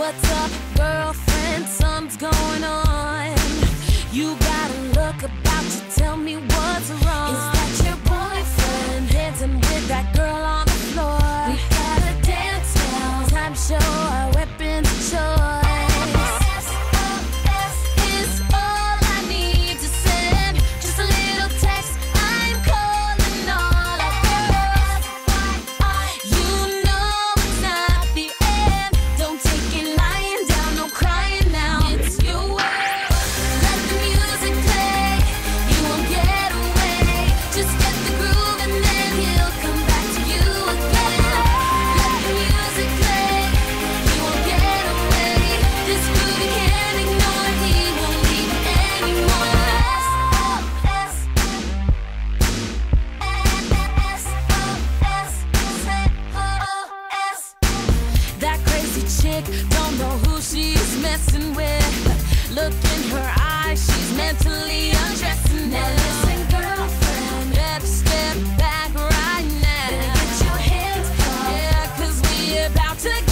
What's up, girlfriend? Something's going on. You got a look about you. Tell me what's wrong. chick, don't know who she's messing with. Look in her eyes, she's mentally undressing now. now. Listen, girlfriend, better step back right now. Better get your hands up. Yeah, cause we about to